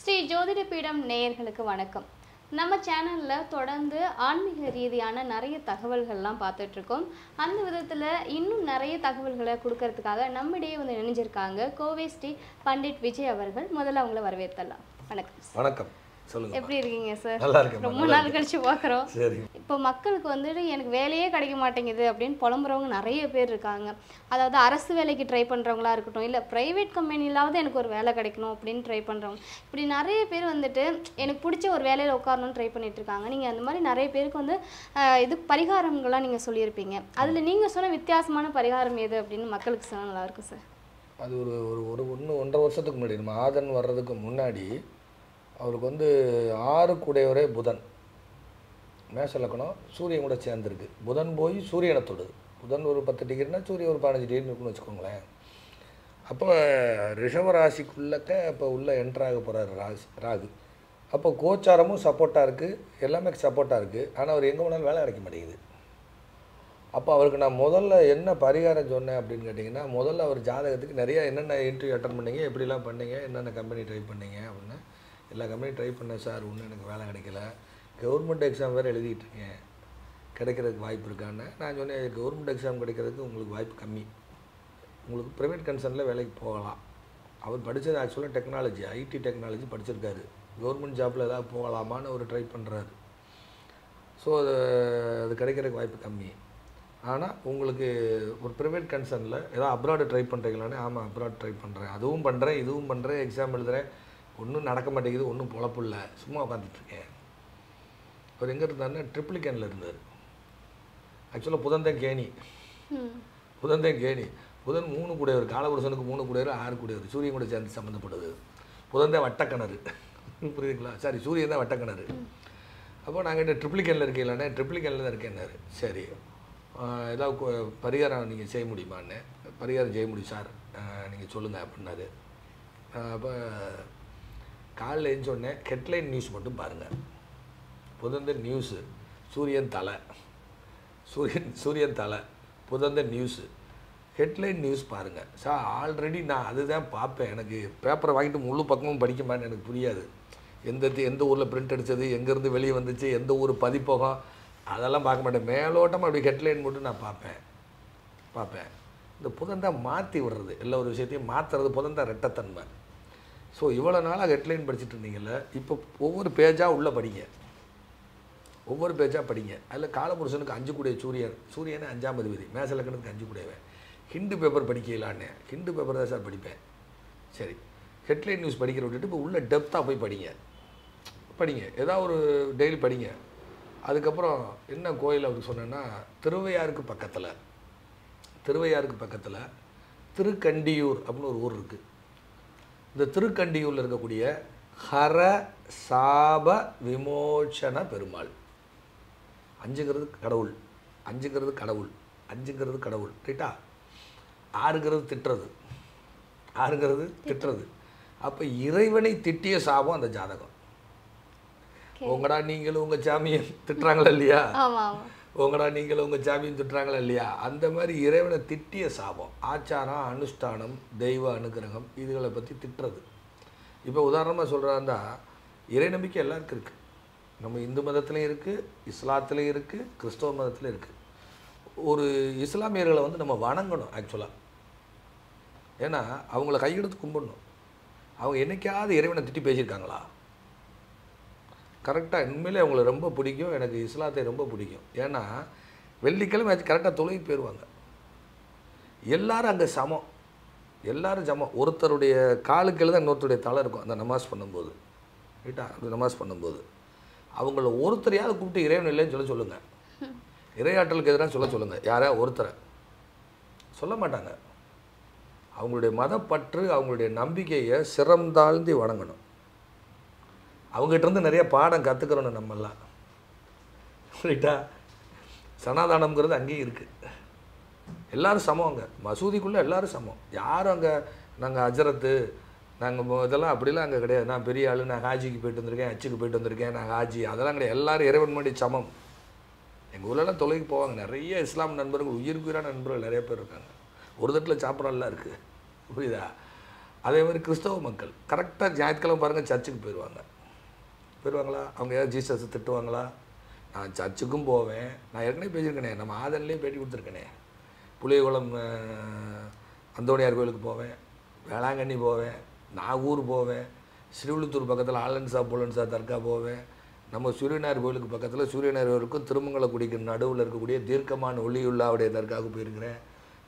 ஸ்ரீ ஜோதிட பீடம் நேயர்களுக்கு வணக்கம். நம்ம சேனலில் தொடர்ந்து ஆன்மீக ரீதியான நிறைய தகவல்கள்லாம் பார்த்துட்ருக்கோம். அந்த விதத்தில் இன்னும் நிறைய தகவல்களை கொடுக்கறதுக்காக நம்மிடையே வந்து இணைஞ்சிருக்காங்க கோவை ஸ்ரீ பண்டிட் விஜய் அவர்கள். முதல்ல அவங்கள வரவேற்றலாம் வணக்கம். வணக்கம். சொல்லுங்க எப்படி இருக்கீங்க சார் நல்லா இருக்கேன் ரொம்ப நாள் கழிச்சு பார்க்குறோம் சரி. இப்போ மக்களுக்கு வந்துட்டு எனக்கு வேலையே கிடைக்க மாட்டேங்குது அப்படின்னு புலம்புறவங்க நிறைய பேர் இருக்காங்க. அதாவது அரசு வேலைக்கு ட்ரை பண்ணுறவங்களா இருக்கட்டும் இல்லை ப்ரைவேட் கம்பெனிலாவது எனக்கு ஒரு வேலை கிடைக்கணும் அப்படின்னு ட்ரை பண்ணுறவங்க இப்படி நிறைய பேர் வந்துட்டு எனக்கு பிடிச்ச ஒரு வேலையில் உட்காரணும்னு ட்ரை பண்ணிட்டு இருக்காங்க. நீங்கள் அந்த மாதிரி நிறைய பேருக்கு வந்து இது பரிகாரங்கள்லாம் நீங்கள் சொல்லியிருப்பீங்க. அதில் நீங்கள் சொன்ன வித்தியாசமான பரிகாரம் எது அப்படின்னு மக்களுக்கு சொன்னால் நல்லா இருக்கும் சார் அது ஒரு ஒரு ஒரு ஒன்று ஒன்றரை வருஷத்துக்கு முன்னாடி நம்ம ஆதன் வர்றதுக்கு முன்னாடி அவருக்கு வந்து ஆறு கூடையவரே புதன். மேஷ லக்கணம் சூரியன் கூட சேர்ந்துருக்கு. புதன் போய் சூரியனை தொடுது. புதன் ஒரு பத்து டிகிரினா சூரியன் ஒரு பதினஞ்சு டிகிரி இருக்குன்னு வச்சுக்கோங்களேன். அப்போ ரிஷபராசிக்குள்ளக்க இப்போ உள்ளே என்ட்ராக போகிறார் ராசி ராகு. அப்போ கோச்சாரமும் சப்போர்ட்டாக இருக்குது எல்லாமே சப்போர்ட்டாக இருக்குது ஆனால் அவர் எங்கே போனாலும் வேலை கிடைக்க மாட்டேங்குது. அப்போ அவருக்கு நான் முதல்ல என்ன பரிகாரம் சொன்னேன் அப்படின்னு கேட்டிங்கன்னா முதல்ல அவர் ஜாதகத்துக்கு நிறைய என்னென்ன இன்டர்வியூ அட்டன் பண்ணீங்க எப்படிலாம் பண்ணீங்க என்னென்ன கம்பெனி ட்ரை பண்ணீங்க அப்படின்னு எல்லா கம்பெனியும் ட்ரை பண்ணேன் சார் ஒன்றும் எனக்கு வேலை கிடைக்கல. கவர்மெண்ட் எக்ஸாம் வேறு எழுதிட்டுருக்கேன் கிடைக்கிறதுக்கு வாய்ப்பு இருக்கான்னு. நான் சொன்னேன் கவர்மெண்ட் எக்ஸாம் கிடைக்கிறதுக்கு உங்களுக்கு வாய்ப்பு கம்மி. உங்களுக்கு ப்ரைவேட் கன்சர்னில் வேலைக்கு போகலாம். அவர் படித்தது ஆக்சுவலாக டெக்னாலஜி ஐடி டெக்னாலஜி படிச்சிருக்காரு. கவர்மெண்ட் ஜாப்பில் ஏதாவது போகலாமான்னு அவர் ட்ரை பண்ணுறாரு ஸோ அது அது கிடைக்கிறதுக்கு வாய்ப்பு கம்மி. ஆனால் உங்களுக்கு ஒரு ப்ரைவேட் கன்சர்னில் ஏதாவது அப்ராடு ட்ரை பண்ணுறீங்களானே ஆமாம் அப்ராட் ட்ரை பண்ணுறேன் அதுவும் பண்ணுறேன் இதுவும் பண்ணுறேன் எக்ஸாம் எழுதுகிறேன் ஒன்றும் நடக்க மாட்டேங்குது ஒன்றும் பொழப்பு இல்லை. சும்மா உட்காந்துட்ருக்கேன் அவர் எங்கே இருந்தாருன்னா ட்ரிப்ளிகனில் இருந்தார். ஆக்சுவலாக புதன்தான் கேணி. புதன்தான் கேணி. புதன் மூணு கூடையவர் காலபுருஷனுக்கு மூணு கூடையவர் ஆறு கூடையவர். சூரியன் கூட சேர்ந்து சம்மந்தப்பட்டது புதன் தான் வட்டக்கிணறு. புரியுதுங்களா? சாரி சூரியன் தான் வட்டக்கிணறு. அப்போ நாங்கள் ட்ரிப்ளிகனில் இருக்கீங்களாண்ணே ட்ரிப்ளிகனில் தான் இருக்கேன்னாரு. சரி. ஏதாவது பரிகாரம் நீங்கள் செய்ய முடியுமான்னு பரிகாரம் செய்ய முடியும் சார். நீங்கள் சொல்லுங்கள் அப்படின்னாரு. அப்போ காலைல எழுந்தோடனே ஹெட்லைன் நியூஸ் மட்டும் பாருங்கள் புதந்த நியூஸு சூரியன் தலை. சூரியன் சூரியன் தலை புதந்த நியூஸு ஹெட்லைன் நியூஸ் பாருங்கள் சார் ஆல்ரெடி நான் அதுதான் பார்ப்பேன். எனக்கு பேப்பரை வாங்கிட்டு முழு பக்கமும் படிக்குமான்னு எனக்கு புரியாது. எந்த எந்த ஊரில் பிரிண்ட் அடித்தது எங்கேருந்து வெளியே வந்துச்சு எந்த ஊர் பதிப்பகம் அதெல்லாம் பார்க்க மாட்டேன். மேலோட்டமாக அப்படி ஹெட்லைன் மட்டும் நான் பார்ப்பேன். பார்ப்பேன். இந்த புதன் மாற்றி விடுறது. எல்லா ஒரு விஷயத்தையும் மாற்றுறது புதன் ரெட்டத்தன்மை. ஸோ இவ்வளோ நாளாக ஹெட்லைன் படிச்சுட்டு இருந்தீங்கல்ல இப்போ ஒவ்வொரு பேஜாக உள்ளே படிங்க. ஒவ்வொரு பேஜாக படிங்க. அதில் காலபுருஷனுக்கு அஞ்சு கூடிய சூரியன். சூரியனே அஞ்சாம் அதிபதி. மேசலக்கணத்துக்கு அஞ்சு கூடியவன். ஹிண்டு பேப்பர் படிக்கலான்னு. ஹிண்டு பேப்பர் தான் சார் படிப்பேன். சரி. ஹெட்லைன் நியூஸ் படிக்கிற விட்டுட்டு இப்போ உள்ள டெப்த்தாக போய் படிங்க. படிங்க. ஏதாவது ஒரு டெய்லி படிங்க. அதுக்கப்புறம் என்ன கோயில் அப்படி சொன்னேன்னா திருவையாருக்கு பக்கத்தில். திருவையாருக்கு பக்கத்தில் திருக்கண்டியூர் அப்படின்னு ஒரு ஊர் இருக்குது இந்த திருக்கண்டியூரில் இருக்கக்கூடிய ஹர சாப விமோச்சன பெருமாள். அஞ்சுங்கிறது கடவுள் அஞ்சுங்கிறது கடவுள் அஞ்சுங்கிறது கடவுள் ரைட்டா? ஆறுங்கிறது திட்டுறது ஆறுங்கிறது திட்டுறது. அப்போ இறைவனை திட்டிய சாபம் அந்த ஜாதகம். உங்கடா நீங்களும் உங்கள் சாமியை திட்டுறாங்களா இல்லையா? உங்களா நீங்கள் உங்கடா நீங்களும் உங்கள் சாமியும் திட்டுறாங்களா இல்லையா? அந்த மாதிரி இறைவனை திட்டிய சாபம் ஆச்சாரம் அனுஷ்டானம் தெய்வ அனுகிரகம் இதுகளை பற்றி திட்டுறது. இப்போ உதாரணமாக சொல்கிறாருந்தா இறை நம்பிக்கை எல்லாருக்கும் இருக்குது நம்ம இந்து மதத்துலேயும் இருக்குது இஸ்லாத்துலேயும் இருக்குது கிறிஸ்தவ மதத்துலேயும் இருக்குது ஒரு இஸ்லாமியர்களை வந்து நம்ம வணங்கணும் ஆக்சுவலாக ஏன்னா அவங்கள கையெடுத்து கும்பிடணும். அவங்க என்னைக்காவது இறைவனை திட்டி பேசியிருக்காங்களா? கரெக்டாக உண்மையிலே அவங்களை ரொம்ப பிடிக்கும். எனக்கு இஸ்லாத்தை ரொம்ப பிடிக்கும். ஏன்னா வெள்ளிக்கிழமை கரெக்டாக தொழுகி போயிடுவாங்க. எல்லோரும் அங்கே சமம். எல்லோரும் சமம். ஒருத்தருடைய காலுக்கீழே தான் இன்னொருத்தருடைய தலை இருக்கும். அந்த நமாஸ் பண்ணும்போது. ரைட்டா அந்த நமாஸ் பண்ணும்போது. அவங்கள ஒருத்தரையாவது கூப்பிட்டு இறைவன் இல்லைன்னு சொல்ல சொல்லுங்கள் இறையாற்றலுக்கு எதிராக சொல்ல சொல்லுங்கள் யாராவது ஒருத்தரை. சொல்ல மாட்டாங்க. அவங்களுடைய மதப்பற்று அவங்களுடைய நம்பிக்கையை சிறந்தாழ்ந்து வணங்கணும். அவங்ககிட்ட இருந்து நிறைய பாடம் கற்றுக்கிறோம் நம்மெல்லாம். ரைட்டா சனாதானம்ங்கிறது அங்கேயும் இருக்குது எல்லோரும் சமம் அங்கே. மசூதிக்குள்ளே எல்லாரும் சமம். யாரும் அங்கே நாங்கள் அஜரத்து நாங்கள் இதெல்லாம் அப்படிலாம் அங்கே கிடையாது. நான் பெரிய ஆளு நான் ஹாஜிக்கு போயிட்டு வந்திருக்கேன் ஹஜ்ஜுக்கு போயிட்டு வந்திருக்கேன் நான் ஹாஜி. அதெல்லாம் கிடையாது. எல்லோரும் இறைவன் முன்னாடி சமம். எங்கள் ஊர்லலாம் தொலைக்கு போவாங்க. நிறைய இஸ்லாம் நண்பர்கள் உயிருக்கு உயிரான நண்பர்கள் நிறைய பேர் இருக்காங்க. ஒரு தட்டில் சாப்பிட்றலாம் இருக்குது புரியுதா? அதே மாதிரி கிறிஸ்தவ மக்கள். கரெக்டாக ஞாயிற்றுக்கிழமை பாருங்கள் சர்ச்சுக்கு போயிடுவாங்க போயிடுவாங்களா? அவங்க ஏதாவது ஜீசஸ் திட்டுவாங்களா? நான் சர்ச்சுக்கும் போவேன். நான் ஏற்கனவே பேசியிருக்கேனே. நம்ம ஆதன்லேயே பேட்டி கொடுத்துருக்கேனே. புளியகுளம் அந்தோணியார் கோயிலுக்கு போவேன். வேளாங்கண்ணி போவேன். நாகூர் போவேன். ஸ்ரீவிழுத்தூர் பக்கத்தில் ஆலன்சா புலன்சா தர்கா போவேன். நம்ம சூரியனார் கோயிலுக்கு பக்கத்தில் சூரியனார் கோயிலுக்கும் திருமங்கலக்குடிக்கு நடுவில் இருக்கக்கூடிய தீர்க்கமான ஒளியுள்ளாவுடைய தர்காவுக்கு போயிருக்கிறேன்.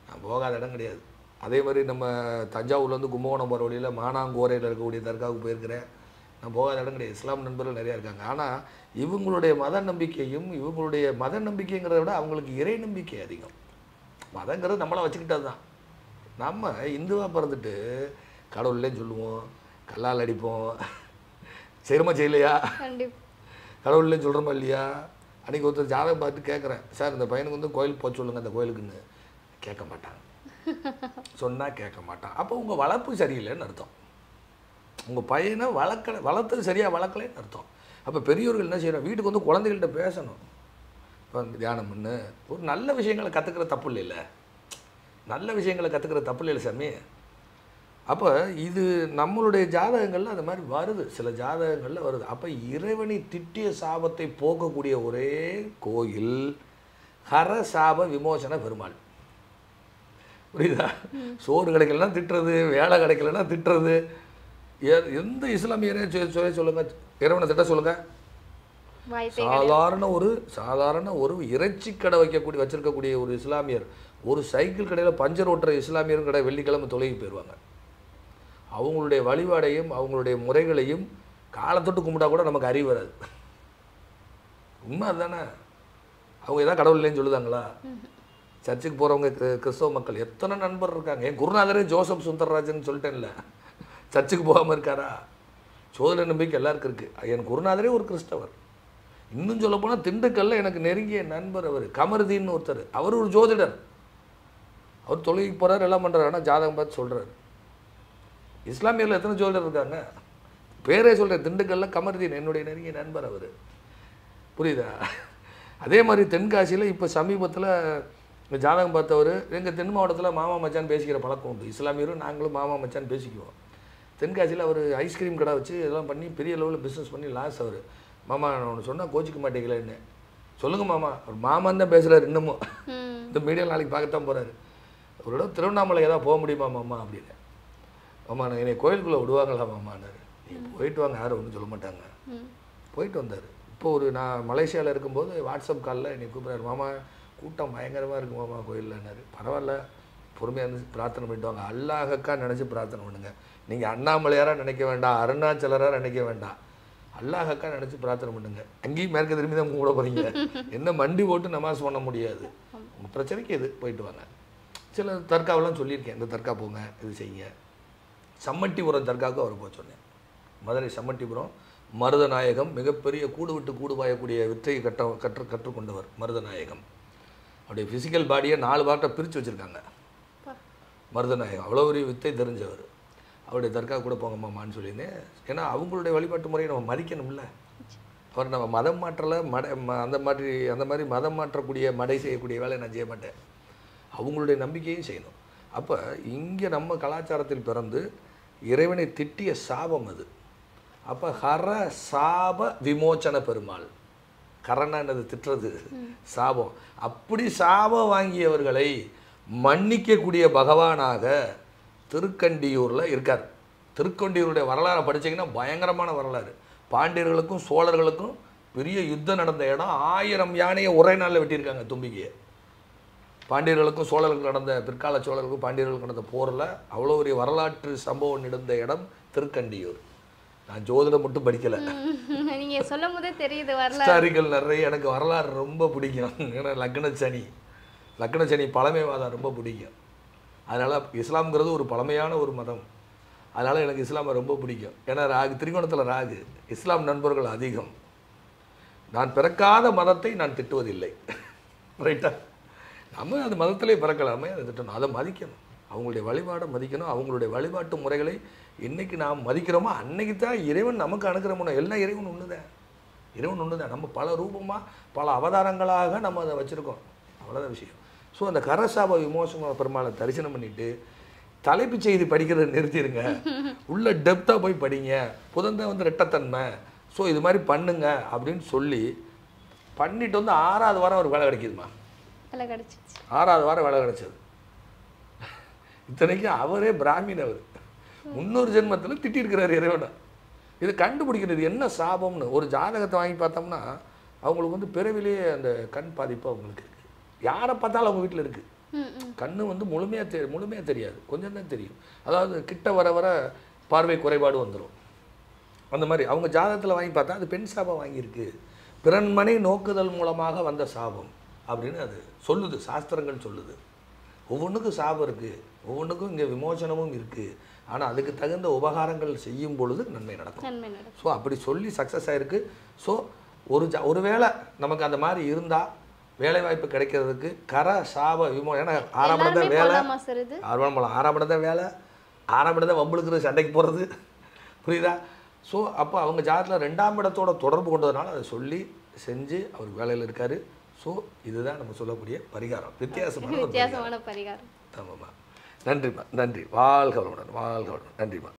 நான் போகாத இடம் கிடையாது. அதே மாதிரி நம்ம தஞ்சாவூர்லேருந்து கும்பகோணம் போகிற வழியில் மானாங்கோரையில் இருக்கக்கூடிய தர்காவுக்கு போயிருக்கிறேன். நான் போகாத இடம் கிடையாது. இஸ்லாம் நண்பர்கள் நிறையா இருக்காங்க. ஆனால் இவங்களுடைய மத நம்பிக்கையும் இவங்களுடைய மத நம்பிக்கைங்கிறத விட அவங்களுக்கு இறை நம்பிக்கை அதிகம். மதங்கிறது நம்மளை வச்சுக்கிட்டது தான். நம்ம இந்துவாக பிறந்துட்டு கடவுள்லேன்னு சொல்லுவோம் கல்லால் அடிப்போம். செய்கிறோமா செய்யலையா? கடவுள்லேன்னு சொல்கிறோமா இல்லையா? அன்றைக்கி ஒருத்தர் ஜாதகம் பார்த்து கேட்குறேன் சார் இந்த பையனுக்கு வந்து கோயில் போக சொல்லுங்கள் அந்த கோயிலுக்குன்னு. கேட்க மாட்டாங்க. சொன்னால் கேட்க மாட்டான். அப்போ உங்கள் வளர்ப்பு சரியில்லைன்னு அர்த்தம். உங்கள் பையனை வளர்க்கல வளர்த்தது சரியாக வளர்க்கலைன்னு அர்த்தம். அப்போ பெரியவர்கள் என்ன செய்யணும்? வீட்டுக்கு வந்து குழந்தைகள்கிட்ட பேசணும். இப்போ தியானம் பண்ணு. ஒரு நல்ல விஷயங்களை கற்றுக்கிற தப்பு இல்லைல்ல? நல்ல விஷயங்களை கற்றுக்கிற தப்பு இல்லைல்ல சாமி? அப்போ இது நம்மளுடைய ஜாதகங்கள்ல அந்த மாதிரி வருது. சில ஜாதகங்கள்ல வருது. அப்போ இறைவனை திட்டிய சாபத்தை போக்கக்கூடிய ஒரே கோயில் ஹர சாப விமோசன பெருமாள். புரியுதா? சோறு கிடைக்கலன்னா திட்டுறது வேலை கிடைக்கலன்னா திட்டுறது எந்த இஸ்லாமியரே சொல்ல சொல்லுங்க. இறைவனை திட்ட சொல்லுங்க. சாதாரண ஒரு சாதாரண ஒரு இறைச்சி கடை வைக்கக்கூடிய வச்சிருக்கக்கூடிய ஒரு இஸ்லாமியர் ஒரு சைக்கிள் கடையில் பஞ்சர் ஓட்டுற இஸ்லாமியரும் கடை வெள்ளிக்கிழமை தொலைகி போயிடுவாங்க அவங்களுடைய வழிபாடையும் அவங்களுடைய முறைகளையும் காலத்தொட்டு கும்பிட்டா கூட நமக்கு அறிவு வராது. உண்மை அதுதானே? அவங்க ஏதாவது கடவுள் இல்லைன்னு சொல்லுதாங்களா? சர்ச்சுக்கு போகிறவங்க கிறிஸ்தவ மக்கள் எத்தனை நண்பர் இருக்காங்க? என் குருநாதரே ஜோசப் சுந்தரராஜன் சொல்லிட்டேன்ல. சர்ச்சுக்கு போகாமல் இருக்காரா? சோதனை நம்பிக்கை எல்லாருக்கும் இருக்குது என் குருநாதரே ஒரு கிறிஸ்தவர். இன்னும் சொல்ல போனால் திண்டுக்கல்ல எனக்கு நெருங்கிய நண்பர் அவர் கமருதின்னு ஒருத்தர். அவர் ஒரு ஜோதிடர். அவர் தொழிலுக்கு போகிறார் எல்லாம் பண்ணுறாரு ஆனால் ஜாதகம் பார்த்து சொல்கிறார் இஸ்லாமியர்கள் எத்தனை ஜோதிடர் இருக்காங்க? பேரே சொல்கிறேன் திண்டுக்கல்ல கமருதீன் என்னுடைய நெருங்கிய நண்பர் அவர். புரியுதா? அதே மாதிரி தென்காசியில் இப்போ சமீபத்தில் ஜாதகம் பார்த்தவர் எங்கள் தென் மாவட்டத்தில் மாமா மச்சான் பேசிக்கிற பழக்கம் உண்டு. இஸ்லாமியரும் நாங்களும் மாமா மச்சான் பேசிக்குவோம். தென்காசியில் அவர் ஐஸ்கிரீம் கடை வச்சு இதெல்லாம் பண்ணி பெரிய லெவலில் பிஸ்னஸ் பண்ணி லாஸ் அவர். மாமா நான் ஒன்று சொன்னால் கோச்சிக்க மாட்டேங்களேன்னு சொல்லுங்கள் மாமா. அவர் மாமான் தான் பேசுகிறார் இன்னமும். இந்த மீடியா நாளைக்கு பார்க்கத்தான் போகிறாரு ஒரு இடம் திருவண்ணாமலை ஏதாவது போக முடியுமா மாமா அப்படின்னு. மாமா நான் என்னை கோயிலுக்குள்ளே விடுவாங்களா மாமான்னாரு. நீங்கள் போயிட்டு வாங்க யாரும் ஒன்றும் சொல்ல மாட்டாங்க. போயிட்டு வந்தார். இப்போ ஒரு நான் மலேசியாவில் இருக்கும்போது வாட்ஸ்அப் காலில் என்னை கூப்பிட்றாரு. மாமா கூட்டம் பயங்கரமாக இருக்கு மாமா கோயில்லன்னாரு பரவாயில்ல. பொறுமையாக இருந்து பிரார்த்தனை பண்ணிட்டு வாங்க. அல்லாஹக்கா நினச்சி பிரார்த்தனை பண்ணுங்க. நீங்கள் அண்ணாமலையாராக நினைக்க வேண்டாம் அருணாச்சலராக நினைக்க வேண்டாம். அல்லாஹக்கா நினச்சி பிரார்த்தனை பண்ணுங்க. அங்கேயும் மேற்க திரும்பி தான் கூட போகிறீங்க என்ன மண்டி போட்டு நமாஸ் பண்ண முடியாது. உங்கள் பிரச்சனைக்கு எது? போயிட்டு வாங்க. சில தர்காவெல்லாம் சொல்லியிருக்கேன். இந்த தர்கா போங்க இது செய்யுங்க. சம்மட்டிபுரம் தர்காவுக்கு அவர் போக சொன்னேன். மதுரை சம்மட்டிபுரம் மருதநாயகம் மிகப்பெரிய கூடு விட்டு கூடு பாயக்கூடிய வித்தையை கட்ட கற்று கற்றுக்கொண்டவர் மருதநாயகம். அவருடைய ஃபிசிக்கல் பாடியை நாலு பார்ட்டை பிரித்து வச்சுருக்காங்க. மருதநாயகம். அவ்வளோ பெரிய வித்தை தெரிஞ்சவர். அவருடைய தர்கா கூட போங்க மாமான்னு சொல்லியிருந்தேன். ஏன்னா அவங்களுடைய வழிபாட்டு முறையை நம்ம மதிக்கணும்ல. அவர் நம்ம மதம் மாற்றலை மட ம- அந்த மாதிரி அந்த மாதிரி மதம் மாற்றக்கூடிய மடை செய்யக்கூடிய வேலையை நான் செய்ய மாட்டேன். அவங்களுடைய நம்பிக்கையும் செய்யணும். அப்போ இங்கே நம்ம கலாச்சாரத்தில் பிறந்து இறைவனை திட்டிய சாபம் அது. அப்போ ஹர சாப விமோச்சன பெருமாள். கரணா என்னது திட்டுறது? சாபம். அப்படி சாபம் வாங்கியவர்களை மன்னிக்கக்கூடிய பகவானாக திருக்கண்டியூரில் இருக்கார். திருக்கண்டியூருடைய வரலாறை படிச்சீங்கன்னா பயங்கரமான வரலாறு. பாண்டியர்களுக்கும் சோழர்களுக்கும் பெரிய யுத்தம் நடந்த இடம். ஆயிரம் யானையை ஒரே நாளில் வெட்டியிருக்காங்க தும்பிக்கையை பாண்டியர்களுக்கும் சோழர்களுக்கும் நடந்த பிற்கால சோழர்களுக்கும் பாண்டியர்களுக்கும் நடந்த போரில் அவ்வளோ பெரிய வரலாற்று சம்பவம் நடந்த இடம் திருக்கண்டியூர். நான் ஜோதிடம் மட்டும் படிக்கலை. ம், நீங்க சொல்லும் போதே தெரியுது ஹிஸ்டாரிக்கல் நிறைய எனக்கு வரலாறு ரொம்ப பிடிக்கும். ஏன்னா லக்ன சனி லக்ன சனி பழமைவாதம் ரொம்ப பிடிக்கும். அதனால் இஸ்லாம்ங்கிறது ஒரு பழமையான ஒரு மதம். அதனால் எனக்கு இஸ்லாமை ரொம்ப பிடிக்கும். ஏன்னா ராகு திரிகோணத்தில் ராகு இஸ்லாம் நண்பர்கள் அதிகம். நான் பிறக்காத மதத்தை நான் திட்டுவதில்லை. ரைட்டா நம்ம அந்த மதத்திலே பிறக்கலாமே அதை திட்டணும். அதை மதிக்கணும். அவங்களுடைய வழிபாடை மதிக்கணும். அவங்களுடைய வழிபாட்டு முறைகளை இன்றைக்கி நாம் மதிக்கிறோமோ அன்னைக்கு தான் இறைவன் நமக்கு அனுக்கிரமணும் எல்லாம் இறைவன் ஒன்று தான் இறைவன் ஒன்று தான் நம்ம பல ரூபமாக பல அவதாரங்களாக நம்ம அதை வச்சுருக்கோம். அவ்வளோதான் விஷயம். ஸோ அந்த கரசாப விமோசன பெருமாளை தரிசனம் பண்ணிட்டு தலைப்புச் செய்தி படிக்கிறத நிறுத்திடுங்க. உள்ள டெப்த்தாக போய் படிங்க. புதன் தான் வந்து ரெட்டத்தன்மை. ஸோ இது மாதிரி பண்ணுங்க அப்படின்னு சொல்லி பண்ணிட்டு வந்து ஆறாவது வாரம் ஒரு வேலை கிடைக்குதுமா? வேலை கிடச்சிச்சு ஆறாவது வாரம் வேலை கிடைச்சது. இத்தனைக்கும் அவரே பிராமின் அவர். முன்னொரு ஜென்மத்தில் திட்டிருக்கிறார் இறைவனை. இது கண்டுபிடிக்கிறது என்ன சாபம்னு ஒரு ஜாதகத்தை வாங்கி பார்த்தோம்னா அவங்களுக்கு வந்து பிறவிலேயே அந்த கண் பாதிப்பு அவங்களுக்கு யாரை பார்த்தாலும் அவங்க வீட்டில் இருக்குது கண்ணு வந்து முழுமையாக தெ முழுமையாக தெரியாது. கொஞ்சம் தான் தெரியும். அதாவது கிட்ட வர வர பார்வை குறைபாடு வந்துடும் அந்த மாதிரி அவங்க ஜாதகத்தில் வாங்கி பார்த்தா அது பெண் சாபம் வாங்கியிருக்கு. பிறன்மனை நோக்குதல் மூலமாக வந்த சாபம் அப்படின்னு அது சொல்லுது சாஸ்திரங்கள் சொல்லுது. ஒவ்வொன்றுக்கும் சாபம் இருக்குது ஒவ்வொன்றுக்கும் இங்கே விமோசனமும் இருக்குது ஆனால் அதுக்கு தகுந்த உபகாரங்கள் செய்யும் பொழுது நன்மை நடக்கும். நன்மை நடக்கும். ஸோ அப்படி சொல்லி சக்ஸஸ் ஆயிருக்கு. ஸோ ஒரு ஜா ஒருவேளை நமக்கு அந்த மாதிரி இருந்தால் வேலை வாய்ப்பு கிடைக்கிறதுக்கு கர சாப விமோ ஏன்னா ஆறாம் இடம் தான் வேலை. ஆர்வம் போகலாம் ஆறாம் இடம் தான் வேலை. ஆறாம் இடம் தான் வம்புழுக்கிறது சண்டைக்கு போகிறது புரியுதா? ஸோ அப்போ அவங்க ஜாதத்தில் ரெண்டாம் இடத்தோட தொடர்பு கொண்டதுனால அதை சொல்லி செஞ்சு அவர் வேலையில் இருக்கார். ஸோ இதுதான் நம்ம சொல்லக்கூடிய பரிகாரம். வித்தியாசமான வித்தியாசமான பரிகாரம். ஆமாம்மா. நன்றிம்மா. நன்றி. வாழ்க வளமுடன். வாழ்க வளமுடன். நன்றிம்மா.